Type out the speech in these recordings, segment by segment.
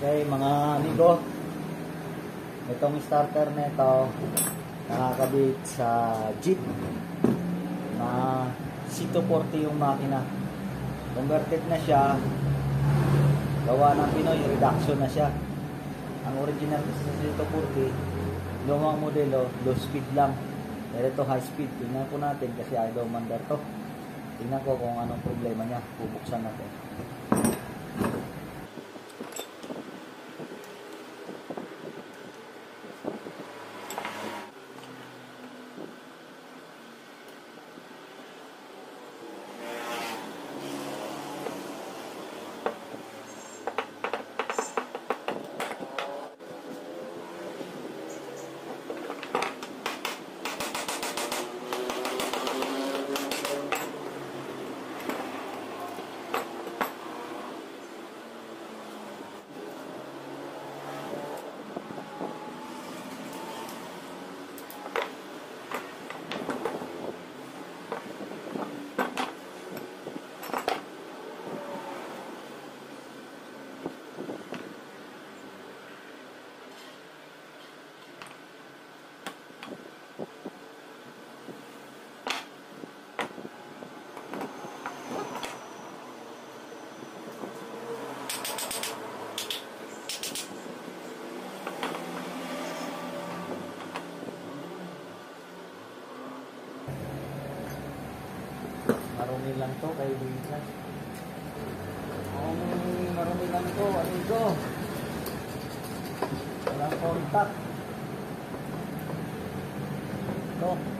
Okay, mga amigo, itong starter na ito, nakakabit sa Jeep na C240 yung makina. Converted na siya, gawa ng Pinoy, reduction na siya. Ang original kasi sa C240, lumang modelo, low speed lang. Pero ito high speed, tingnan po natin kasi idol mandar to. Tingnan ko kung anong problema niya, bubuksan natin. Marumi lang to kay Luisa. Oh, marumi lang to, amigo. Walang contact. Ito.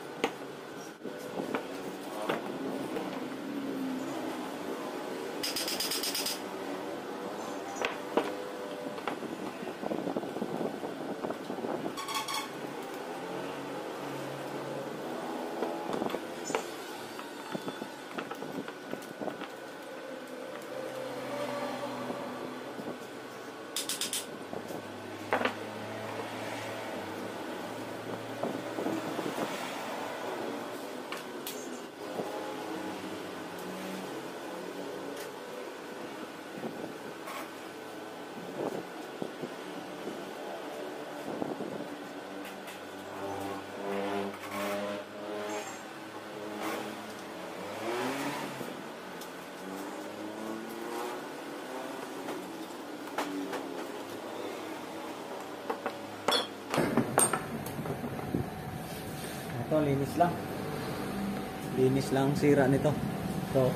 linis lang. Linis lang ang sira nito. Ito,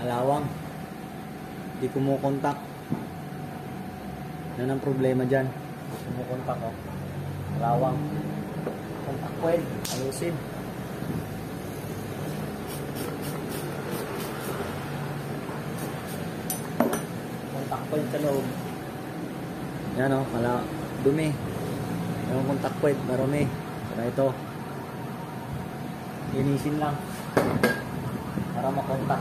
malawang. Hindi kumukontak. Yan ang problema dyan. Kumukontak, oh. Malawang. Contact coil, ayusin. Contact coil sa loob. Yan, oh, mala dumi. Yung contact coil, marumi. Saka ito, linisin lang. Para makontak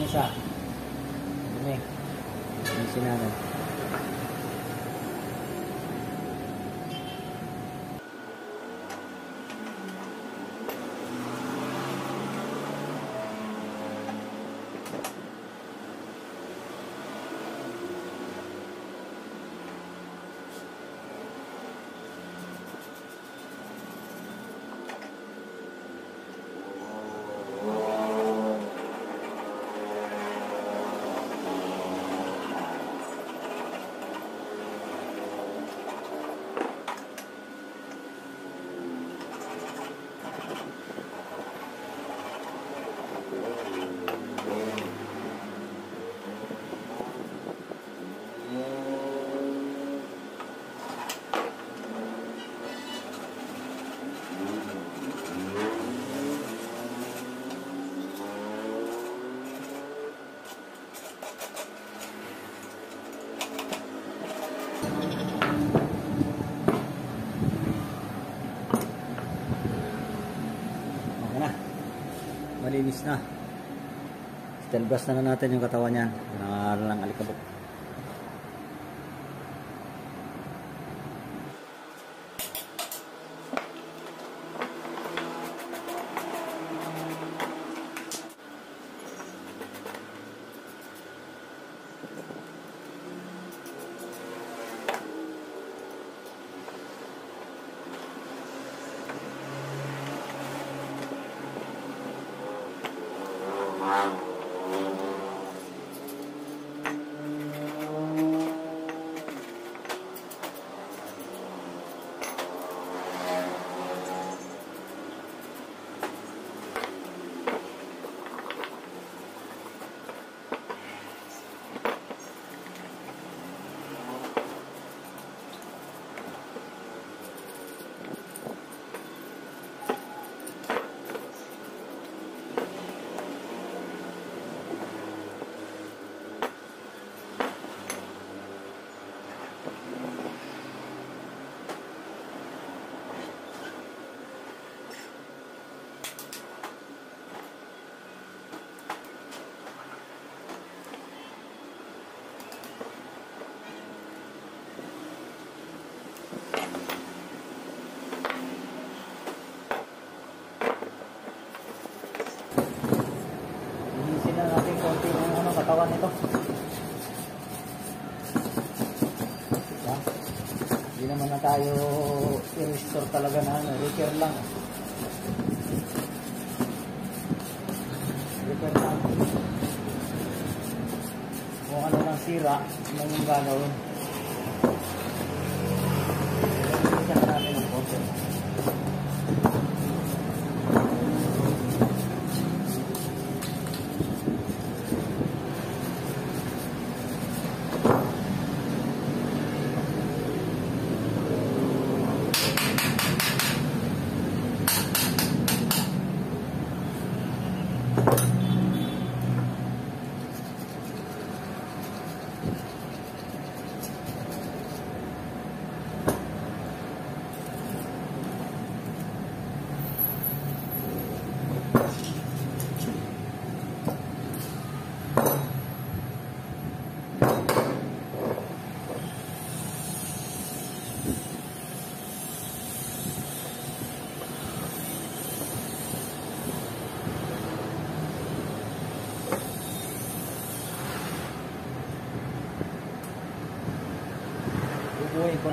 Ano ang isa? Dumi. Linisin namin. Okay na. Malinis na. Steel brush na, na natin yung katawan niyan. Nangaral lang alikabok. Linisin na natin konti yung ano, katawan nito. Yan. Hindi naman na tayo i-restore talaga na ano, repair lang. Repair lang. Kung ano lang sira, yung gagawin. Linisin na natin ng konti. Bubuhay ko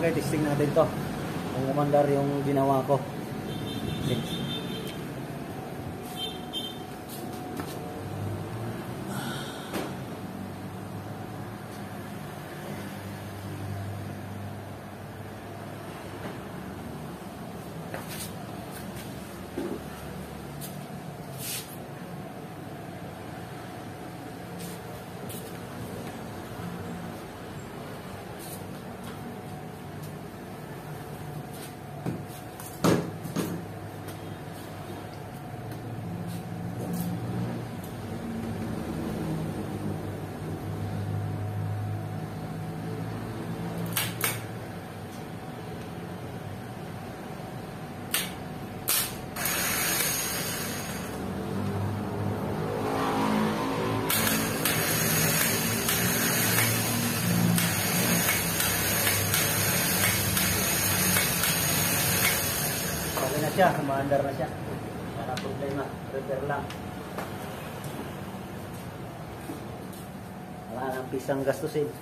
Okay, testing natin to. Kung umandar yung ginawa ko. Okay. Okay na siya, umaandar na siya. Wala problema, repair lang. Wala nang pisang gastusin.